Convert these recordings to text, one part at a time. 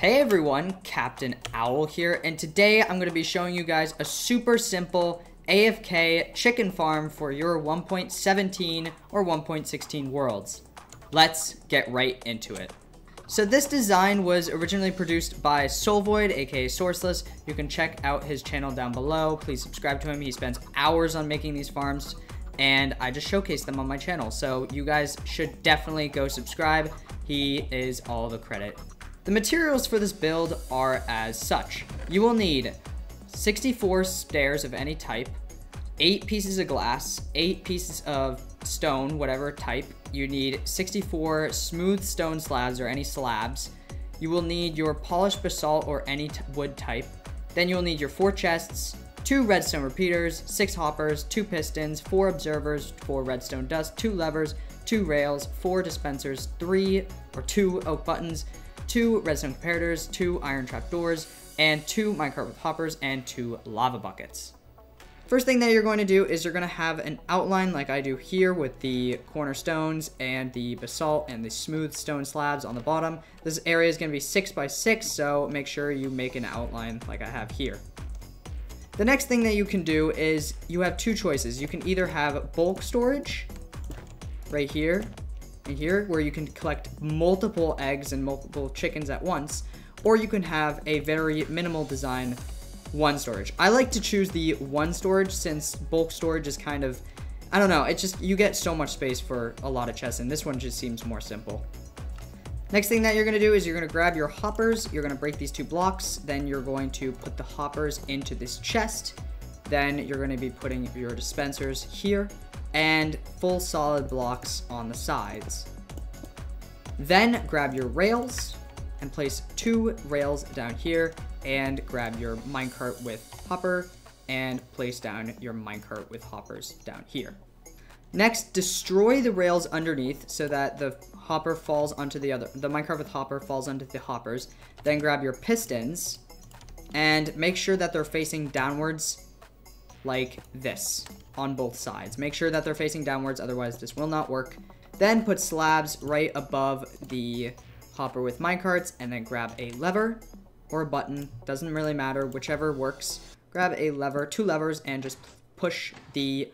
Hey everyone, Captain Owl here, and today I'm going to be showing you guys a super simple AFK chicken farm for your 1.17 or 1.16 worlds. Let's get right into it. So this design was originally produced by Soulvoid, aka Sourceless. You can check out his channel down below. Please subscribe to him. He spends hours on making these farms, and I just showcase them on my channel. So you guys should definitely go subscribe. He is all the credit the materials for this build are as such. You will need 64 stairs of any type, 8 pieces of glass, 8 pieces of stone, whatever type. You need 64 smooth stone slabs or any slabs. You will need your polished basalt or any wood type. Then you'll need your 4 chests, 2 redstone repeaters, 6 hoppers, 2 pistons, 4 observers, 4 redstone dust, 2 levers, 2 rails, 4 dispensers, 3 or 2 oak buttons, two redstone comparators, two iron trap doors, and two minecart with hoppers, and two lava buckets. First thing that you're going to do is you're going to have an outline like I do here with the cornerstones and the basalt and the smooth stone slabs on the bottom. This area is going to be 6 by 6 so make sure you make an outline like I have here. The next thing that you can do is you have two choices. You can either have bulk storage right here here where you can collect multiple eggs and multiple chickens at once, or you can have a very minimal design one storage. I like to choose the one storage since bulk storage is kind of, I don't know, it's just, you get so much space for a lot of chests and this one just seems more simple. Next thing that you're going to do is you're going to grab your hoppers, you're going to break these two blocks, then you're going to put the hoppers into this chest, then you're going to be putting your dispensers here, and full solid blocks on the sides. Then grab your rails and place two rails down here and grab your minecart with hopper and place down your minecart with hoppers down here. Next, destroy the rails underneath so that the hopper falls onto the other, the minecart with hopper falls onto the hoppers. Then grab your pistons and make sure that they're facing downwards like this on both sides. Make sure that they're facing downwards, otherwise this will not work. Then put slabs right above the hopper with minecarts, and then grab a lever or a button, doesn't really matter, whichever works. Grab a lever, two levers, and just push the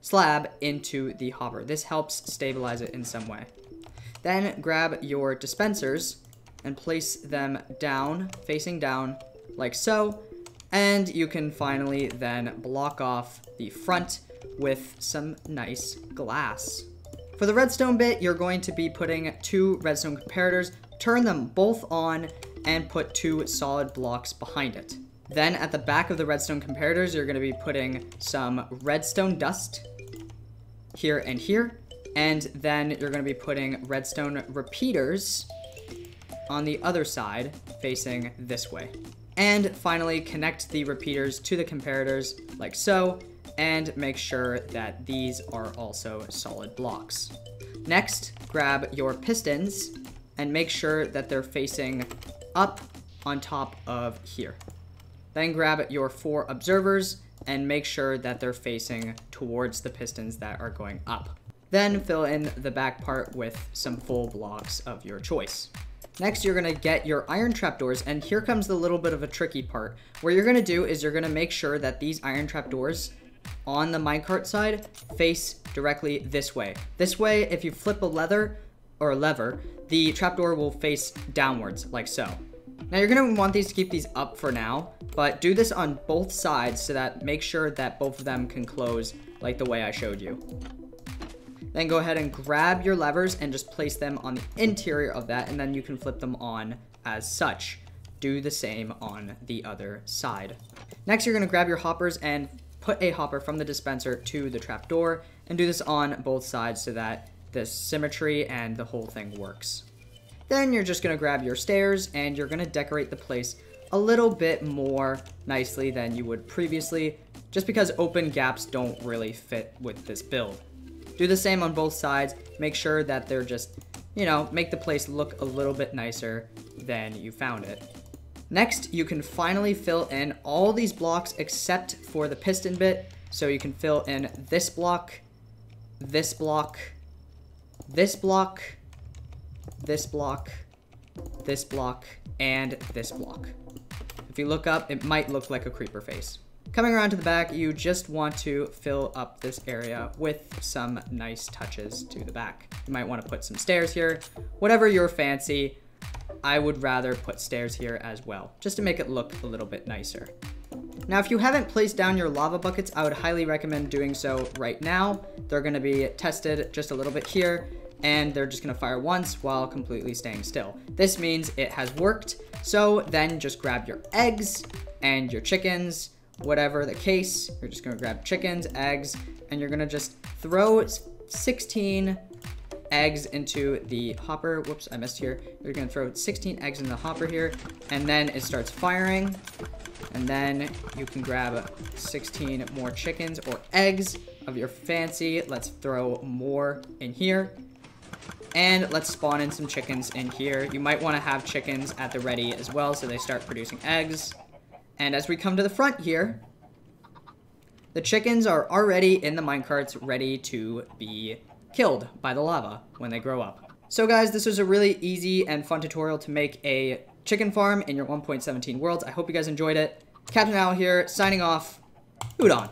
slab into the hopper. This helps stabilize it in some way. Then grab your dispensers and place them down, facing down, like so, and you can finally then block off the front with some nice glass. For the redstone bit, you're going to be putting two redstone comparators, turn them both on, and put two solid blocks behind it. Then at the back of the redstone comparators, you're going to be putting some redstone dust here and here. And then you're going to be putting redstone repeaters on the other side facing this way. And finally, connect the repeaters to the comparators like so, and make sure that these are also solid blocks. Next, grab your pistons and make sure that they're facing up on top of here. Then grab your four observers and make sure that they're facing towards the pistons that are going up. Then fill in the back part with some full blocks of your choice. Next, you're gonna get your iron trapdoors, and here comes the little bit of a tricky part. What you're gonna do is you're gonna make sure that these iron trapdoors on the minecart side face directly this way. This way, if you flip a leather or a lever, the trapdoor will face downwards, like so. Now you're gonna want these to keep these up for now, but do this on both sides so that make sure that both of them can close like the way I showed you. Then go ahead and grab your levers and just place them on the interior of that, and then you can flip them on as such. Do the same on the other side. Next, you're gonna grab your hoppers and put a hopper from the dispenser to the trap door, and do this on both sides so that the symmetry and the whole thing works. Then you're just gonna grab your stairs and you're gonna decorate the place a little bit more nicely than you would previously, just because open gaps don't really fit with this build. Do the same on both sides. Make sure that they're just, you know, make the place look a little bit nicer than you found it. Next, you can finally fill in all these blocks except for the piston bit. So you can fill in this block, this block, this block, this block, this block, and this block. If you look up, it might look like a creeper face. Coming around to the back, you just want to fill up this area with some nice touches to the back. You might want to put some stairs here, whatever your fancy. I would rather put stairs here as well, just to make it look a little bit nicer. Now, if you haven't placed down your lava buckets, I would highly recommend doing so right now. They're gonna be tested just a little bit here, and they're just gonna fire once while completely staying still. This means it has worked, so then just grab your eggs and your chickens, whatever the case. You're just gonna grab chickens, eggs, and you're gonna just throw 16 eggs into the hopper. Whoops, I missed here. You're gonna throw 16 eggs in the hopper here, and then it starts firing. And then you can grab 16 more chickens or eggs of your fancy. Let's throw more in here. And let's spawn in some chickens in here. You might want to have chickens at the ready as well so they start producing eggs. And as we come to the front here, the chickens are already in the minecarts ready to be killed by the lava when they grow up. So guys, this was a really easy and fun tutorial to make a chicken farm in your 1.17 worlds. I hope you guys enjoyed it. Captain Owl here, signing off. Udon.